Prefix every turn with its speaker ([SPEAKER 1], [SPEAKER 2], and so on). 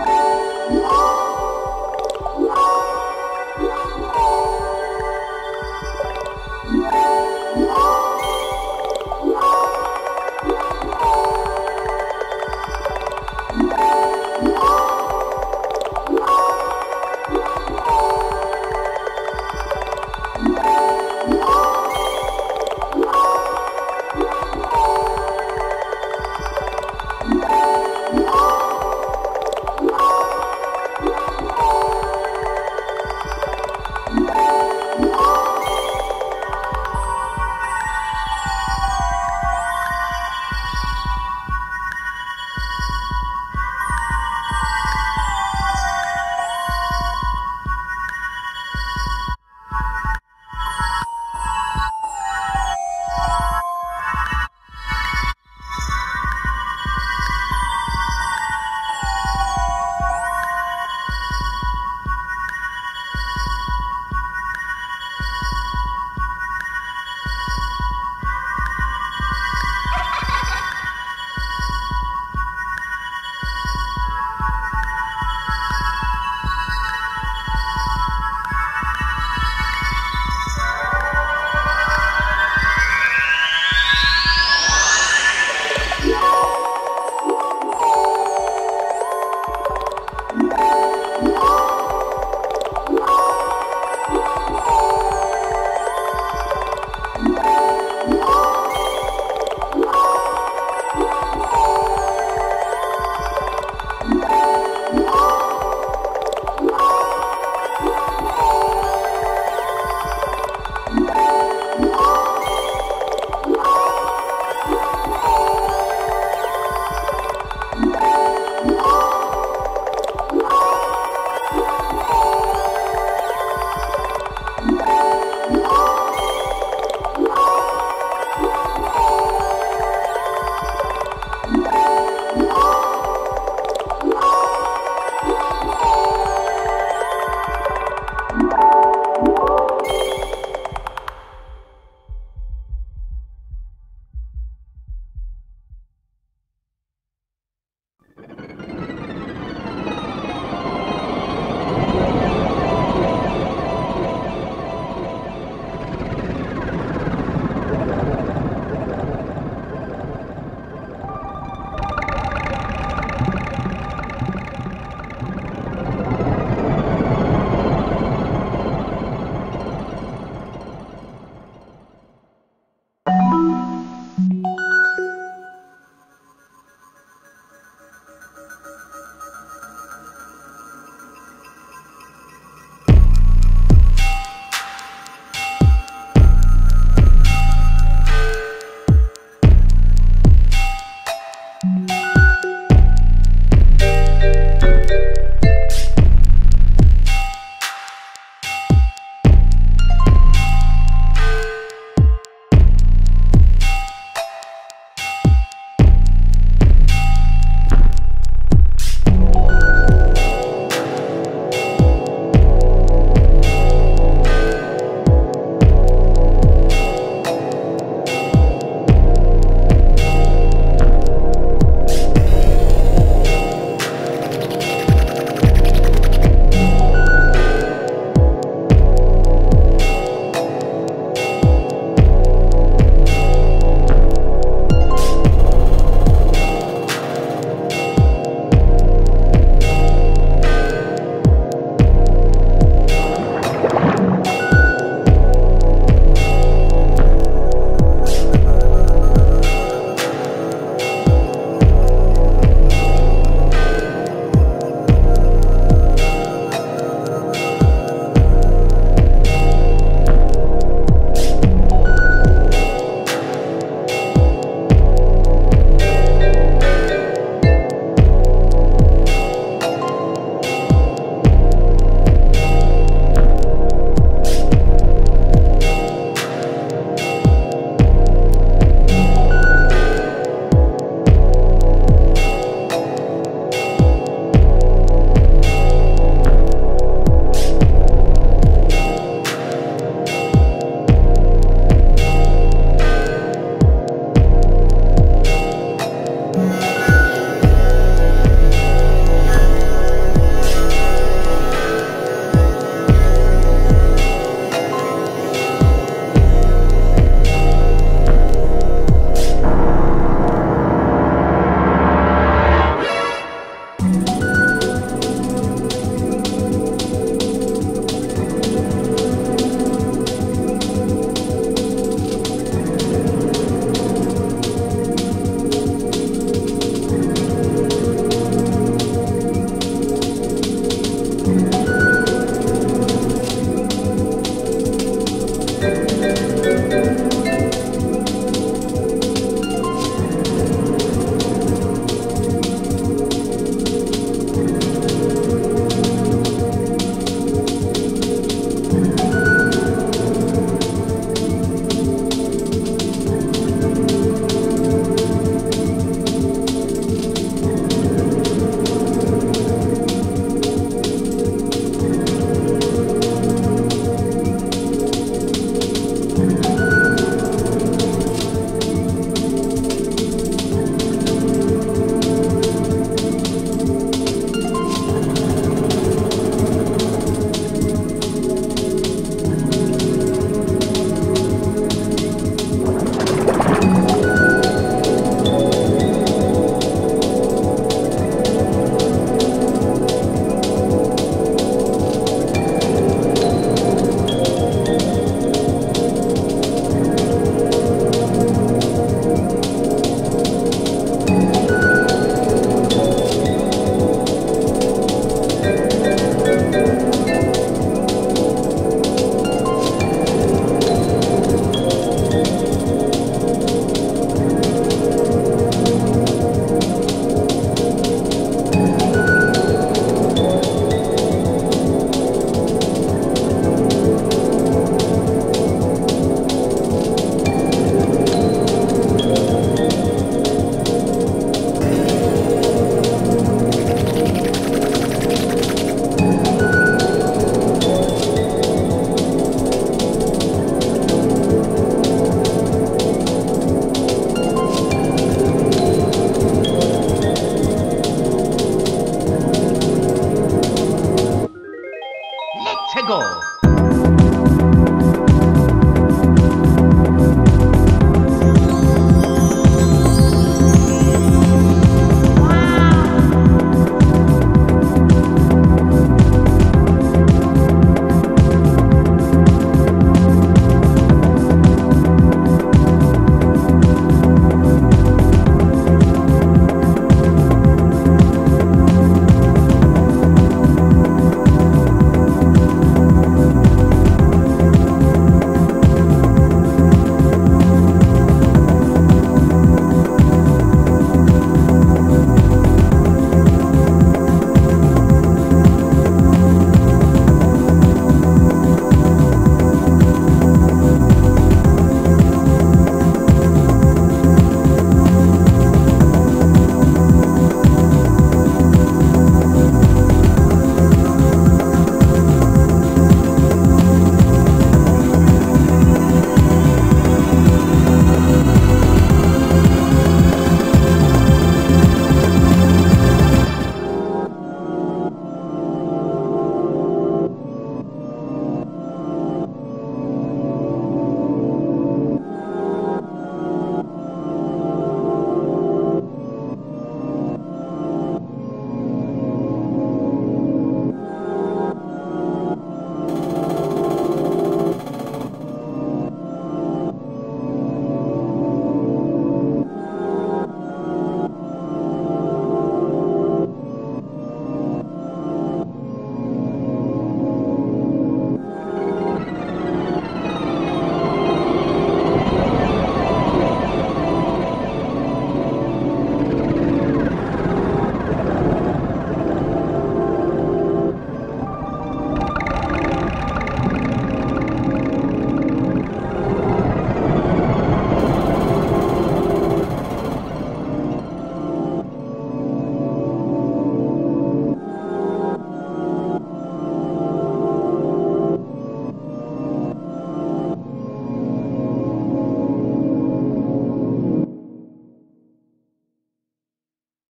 [SPEAKER 1] Oh!